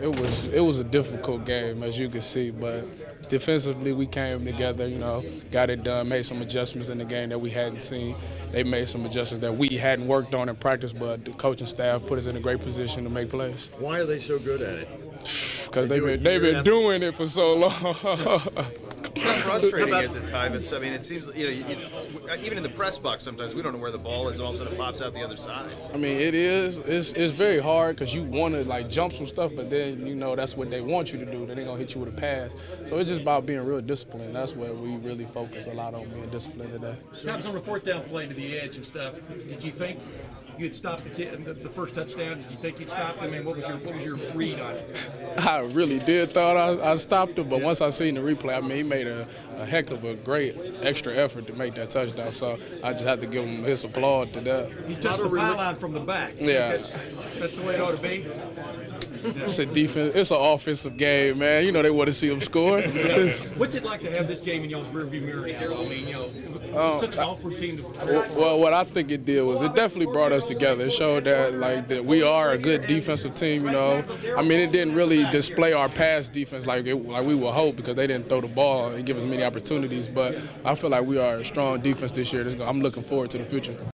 it was it was a difficult game as you can see, but defensively we came together. You know, got it done, made some adjustments in the game that we hadn't seen. They made some adjustments that we hadn't worked on in practice, but the coaching staff put us in a great position to make plays. Why are they so good at it? Because they've been they've been doing it for so long. How frustrating How about- is it, Tyvis? I mean, it seems you know, you, even in the press box, sometimes we don't know where the ball is, and all of a sudden it pops out the other side. I mean, it is. It's, it's very hard because you want to like jump some stuff, but then you know that's what they want you to do. Then they're gonna hit you with a pass. So it's just about being real disciplined. That's where we really focus a lot on being disciplined today. Travis, on the fourth down play to the edge and stuff, did you think you'd stop the kid, the, the first touchdown? Did you think you'd stop him? I mean, what was your what was your read on it? I really did thought I, I stopped him, but once I seen the replay, I mean, he made a, a heck of a great extra effort to make that touchdown. So I just have to give him his applaud to that. He touched the pylon from the back. Yeah. That's, that's the way it ought to be. It's a defense. It's an offensive game, man. You know they want to see him score. What's it like to have this game in y'all's rearview mirror now? I mean, you know, it's um, such an awkward team to Well, well, what I think it did was it definitely brought us together. It showed that like that we are a good defensive team. You know, I mean, it didn't really display our pass defense like it, like we would hope because they didn't throw the ball and give us many opportunities. But I feel like we are a strong defense this year. I'm looking forward to the future.